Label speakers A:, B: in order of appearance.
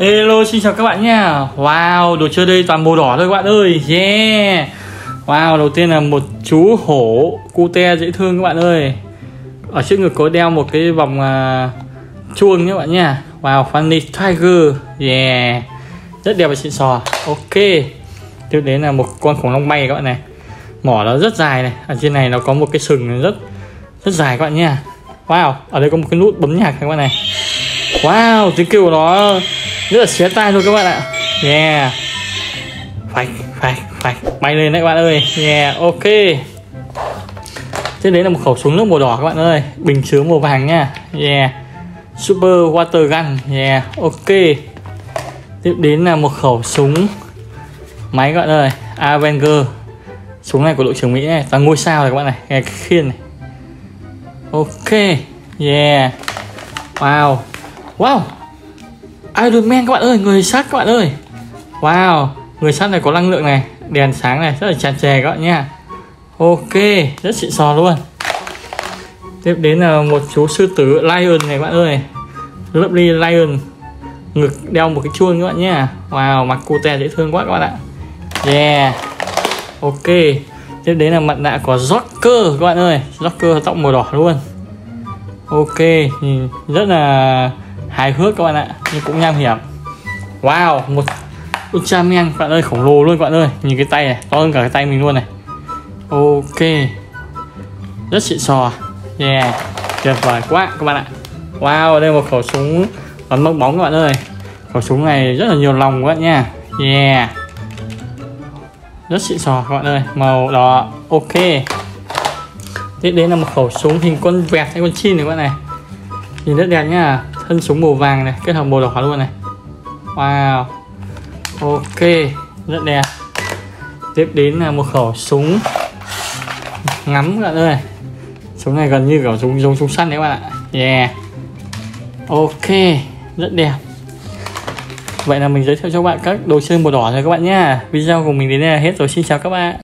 A: Hello xin chào các bạn nha. Wow đồ chơi đây toàn màu đỏ thôi các bạn ơi. Yeah. Wow đầu tiên là một chú hổ cute dễ thương các bạn ơi. Ở trước ngực có đeo một cái vòng uh, chuông nhé các bạn nha. Wow funny tiger. Yeah. Rất đẹp và xịn sò. Ok. Tiếp đến là một con khủng long bay các bạn này. Mỏ nó rất dài này. Ở trên này nó có một cái sừng rất rất dài các bạn nha. Wow ở đây có một cái nút bấm nhạc các bạn này. Wow tiếng kêu của nó rất là xé tai luôn các bạn ạ. Yeah. Phải, phải, phải, bay lên đấy các bạn ơi. Yeah ok. Thế đấy là một khẩu súng nước màu đỏ các bạn ơi. Bình chứa màu vàng nha. Yeah. Super water gun. Yeah ok. Tiếp đến là một khẩu súng máy các bạn ơi. Avenger. Súng này của đội trưởng Mỹ này. Toàn ngôi sao này các bạn này. Nghe khiên này ok, yeah. Wow. Wow. Iron Man các bạn ơi, người sắt các bạn ơi. Wow, người sắt này có năng lượng này, đèn sáng này, rất là chặt chè các bạn nha. Ok, rất xịn sò luôn. Tiếp đến là một chú sư tử lion này các bạn ơi. Lovely lion. Ngực đeo một cái chuông các bạn nha. Wow, mặt cute dễ thương quá các bạn ạ. Yeah. Ok. Tiếp đến là mặt nạ của Joker các bạn ơi. Joker tóc màu đỏ luôn. Ok nhìn rất là hài hước các bạn ạ. Nhưng cũng nham hiểm. Wow, một Ultraman các bạn ơi, khổng lồ luôn các bạn ơi. Nhìn cái tay này, to hơn cả cái tay mình luôn này. Ok. Rất xịn sò. Yeah, tuyệt vời quá các bạn ạ. Wow, đây một khẩu súng bắn bóng bóng các bạn ơi. Khẩu súng này rất là nhiều lòng các bạn nha. Yeah. Rất xịn sò các bạn ơi. Màu đỏ. Ok tiếp đến là một khẩu súng hình con vẹt hay con chim này các bạn này. Nhìn rất đẹp nhá. Thân súng màu vàng này, kết hợp màu đỏ luôn này. Wow. Ok, rất đẹp. Tiếp đến là một khẩu súng ngắm các bạn ơi. Súng này gần như kiểu súng giống súng săn đấy các bạn ạ. Yeah. Ok, rất đẹp. Vậy là mình giới thiệu cho các bạn các đồ chơi màu đỏ rồi các bạn nhá. Video của mình đến đây là hết rồi. Xin chào các bạn.